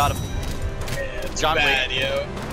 Got him. Yeah, John bad, Wick. yo.